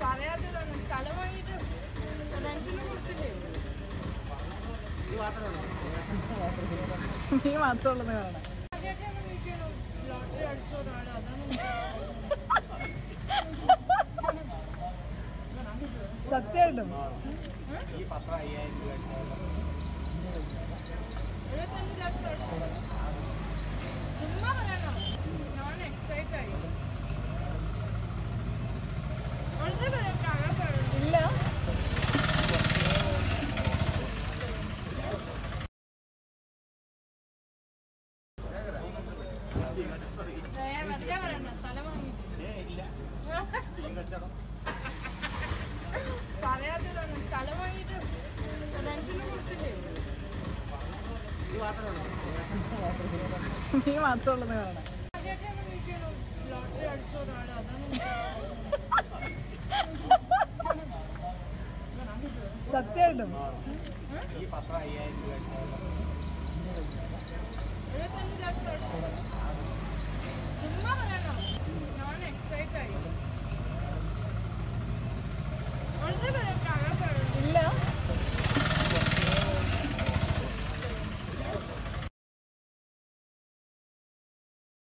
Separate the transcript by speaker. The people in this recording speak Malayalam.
Speaker 1: പറയാത്തതാണ്
Speaker 2: നീ മാത്രമുള്ളത്
Speaker 1: കാണാം ലോട്ടറി അടിച്ച ഒരാൾ അതാണ്
Speaker 2: സത്യമായിട്ടും
Speaker 1: എഴുപത്തഞ്ച് പറയാത്തതാണ് സ്ഥലം വാങ്ങിയിട്ട് റെന്റിന് കൊടുത്തില്ലേ
Speaker 2: നീ മാത്രമുള്ളത്
Speaker 1: കാണാം ലോട്ടറി അടിച്ച ഒരാൾ അതാണ്
Speaker 2: സത്യമായിട്ടും